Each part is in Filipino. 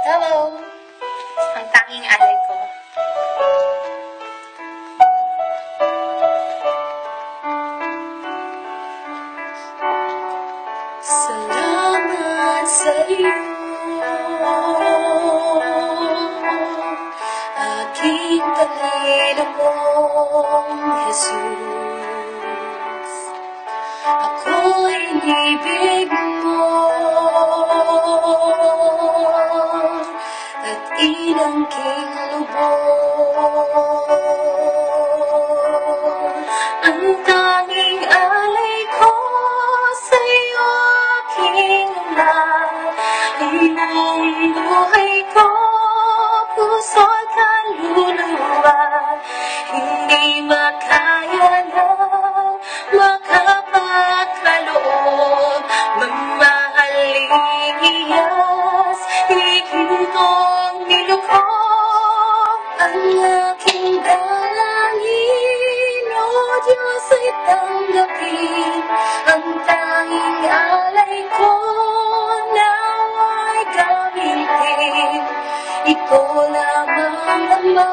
Hello! Ang tanging alay ko. Salamat sa iyo Aking Panginoong Jesus Ako'y inibig inangking lubos Ang tanging alay ko sa'yo aking ama Ay buong buhay ko, puso kaluluwa. Hindi makaya na makapagkaloob aking dalangin, Diyos ay tanggapin Ang tanging alay ko, nawa'y gamitin Ito lamang Ama,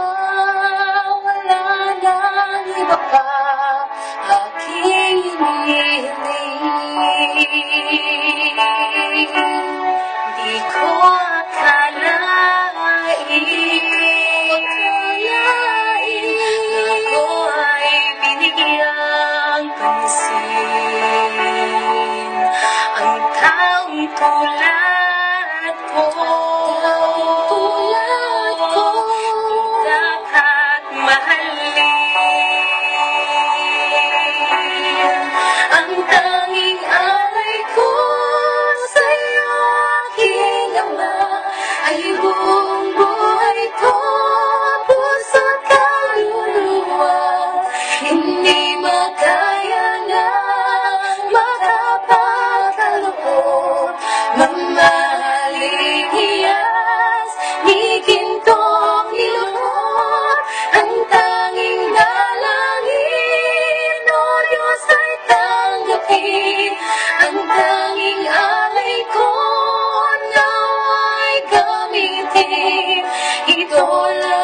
wala nang iba pa Aking hinihiling Di ko Ang taong tulad ko Ito lang.